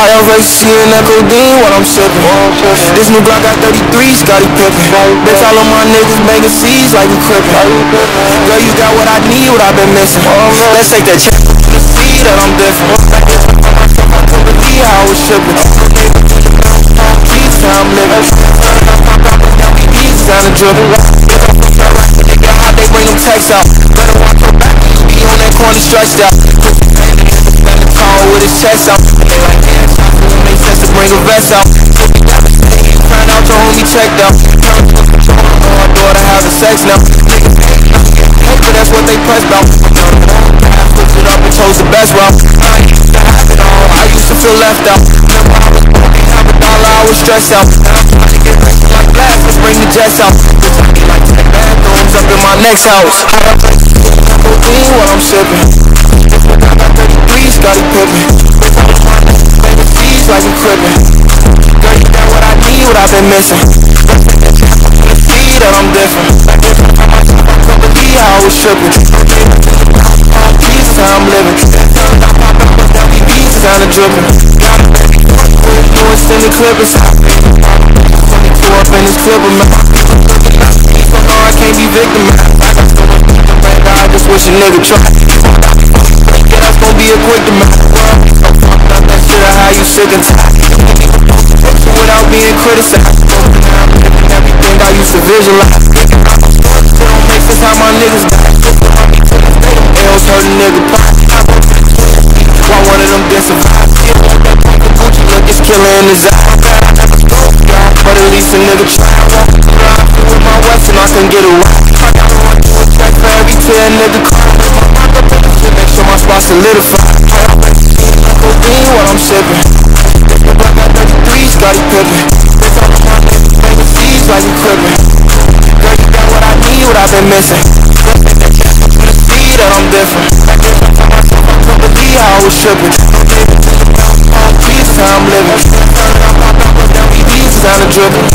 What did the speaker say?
Up ecstasy and that codeine while I'm sipping. This new Glock got 33, Scottie Pippen. Bitch, all of my niggas making C's like we crippin'. Girl, you got what I need, what I've been missing. Let's take that check to see that I'm different. I can't believe how I was tripping. Keys time living. Keys time dripping. Nigga, how they bring them texts out. Better watch your back, be on that corner stretched out. With his chest out. Bring a vest out. Find out your homie checked out. My daughter having sex now. But that's what they press about. Switch it up and chose the best route. I used to have it all. I used to feel left out. Remember I dollar, I was stressed out. Now I'm trying to get rich like glass, let's bring the jets out. Bitch, I be like 10 bathrooms up in my next house. I have codeine while I'm sipping. I got 33, Scottie Pippen. I've been missing. See that I'm different. Believe how I was tripping. Peace time living. Beats kinda dripping. You extended clippers. 22 up in this clipper, man. So no, I can't be victim. I just wish a nigga try. Yeah, that's gon' be a quick. Not that shit how you sick and tired. I used to visualize. It don't make sense how my niggas. L's hurt a nigga pop. Why one of them didn't survive? Gucci look is killer in his eye. But at least a nigga try. With my Weston, I can get away I got a ride. Check for every tear a nigga cry. Make sure my spot solidified. Codeine while I'm sipping. Need, what I've been missing. See that I'm different. I can't believe I was tripping. Time living. Peace time dripping.